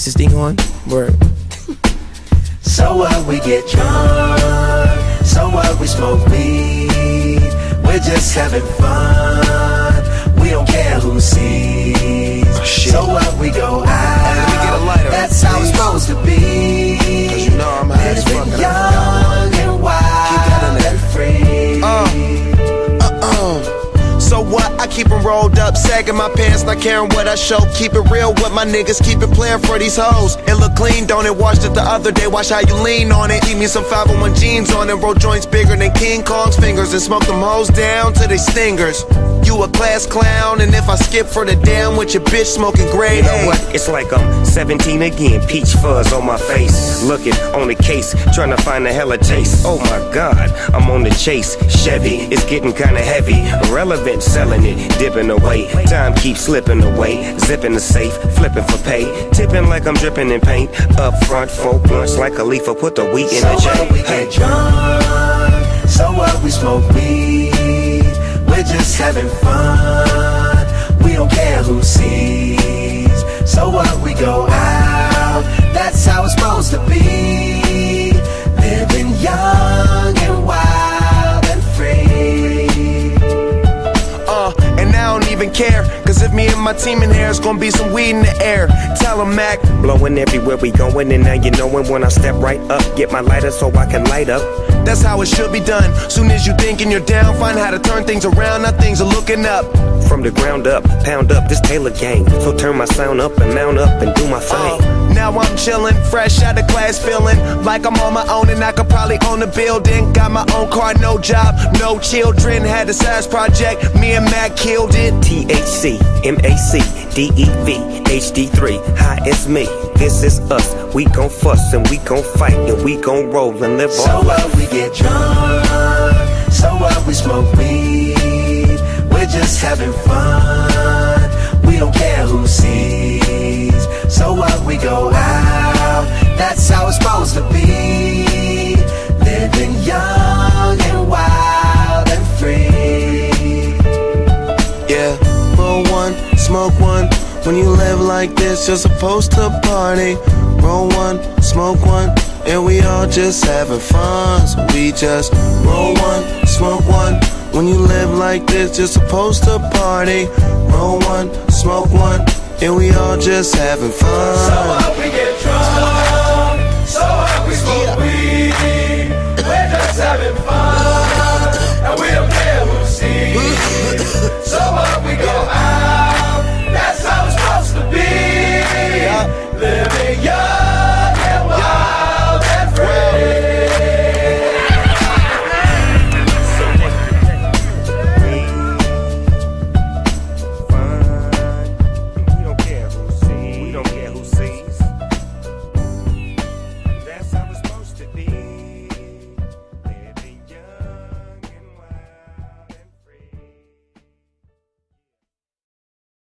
Is this thing on? Word. So what we get drunk, so what we smoke weed, we're just having fun, So what? I keep 'em rolled up, sagging my pants, not caring what I show. Keep it real with my niggas, keep it playing for these hoes. It look clean, don't it? Washed it the other day, watch how you lean on it. Keep me some 501 jeans on it, roll joints bigger than King Kong's fingers, and smoke them hoes down to they stingers. You a class clown, and if I skip for the damn with your bitch smoking grade You know what? It's like I'm 17 again. Peach fuzz on my face. Looking on the case, trying to find a hella taste. Oh my god, I'm on the chase. Chevy, it's getting kinda heavy. Irrelevant, selling it, dipping away. Time keeps slipping away. Zipping the safe, flipping for pay. Tipping like I'm dripping in paint. Up front, four blunts like a leaf. Put the wheat in So the what we get drunk, so what we smoke weed, we're just having fun, if me and my team in here, it's gonna be some weed in the air. Tell 'em, Mac. Blowing everywhere we going, and now you knowin' when I step right up. Get my lighter so I can light up. That's how it should be done. Soon as you thinking you're down, find how to turn things around. Now things are looking up. From the ground up, pound up this Taylor gang. So turn my sound up and mount up and do my thing. Uh, now I'm chillin', fresh out of class, feeling like I'm on my own and I could probably own a building. Got my own car, no job, no children. Had a size project, me and Mac killed it. THC, MAC, DEV, HD3. Hi, it's me. This is us. We gon' fuss and we gon' fight and we gon' roll and live So our life. what we get drunk, so what we smoke weed, we're just having fun, go out, that's how it's supposed to be. Living young and wild and free. Yeah, roll one, smoke one. When you live like this, you're supposed to party. Roll one, smoke one, and we all just having fun. So we just roll one, smoke one. When you live like this, you're supposed to party. Roll one, smoke one, and we all just having fun. we get